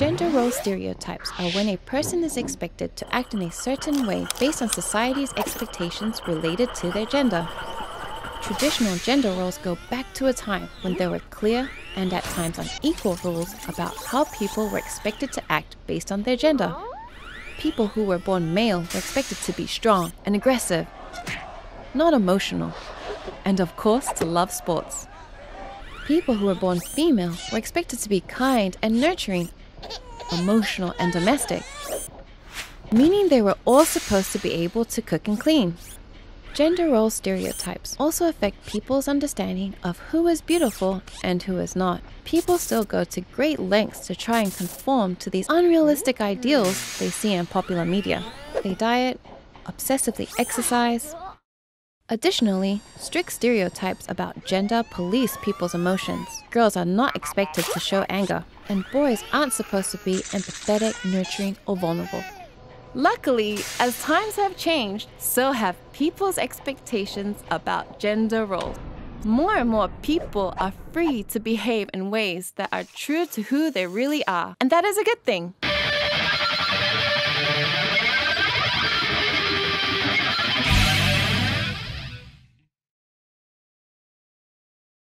Gender role stereotypes are when a person is expected to act in a certain way based on society's expectations related to their gender. Traditional gender roles go back to a time when there were clear and at times unequal rules about how people were expected to act based on their gender. People who were born male were expected to be strong and aggressive, not emotional, and of course to love sports. People who were born female were expected to be kind and nurturing, emotional and domestic, meaning they were all supposed to be able to cook and clean. Gender role stereotypes also affect people's understanding of who is beautiful and who is not. People still go to great lengths to try and conform to these unrealistic ideals they see in popular media. They diet, obsessively exercise. Additionally, strict stereotypes about gender police people's emotions. Girls are not expected to show anger, and boys aren't supposed to be empathetic, nurturing, or vulnerable. Luckily, as times have changed, so have people's expectations about gender roles. More and more people are free to behave in ways that are true to who they really are, and that is a good thing.